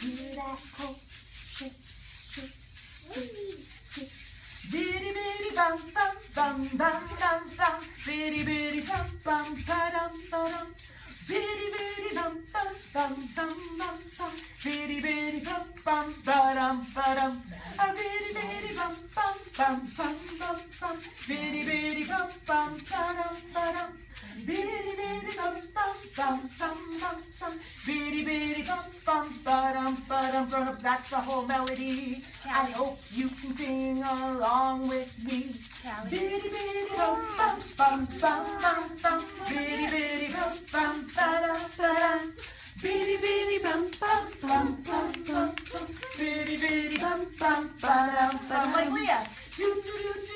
shake. Bitty bitty bum bum bum bum bum bum. Bitty bitty bum bum ba dum ba dum. Bitty bitty bum bum bum bum bum bum. Bitty bitty bum bum ba dum ba dum. A bitty bitty bum bum bum bum bum bum. Bitty bitty bum bum ba dum ba dum. Bitty bitty bum bum bum bum bum bum. Bitty bitty bum that's the whole melody. I hope you can sing along with me. Callie. Bitty bum bum bum bum bum bum. Bitty bum bum ba da da da. Bum bum bum bum bum bum bum ba da da. Like Leah.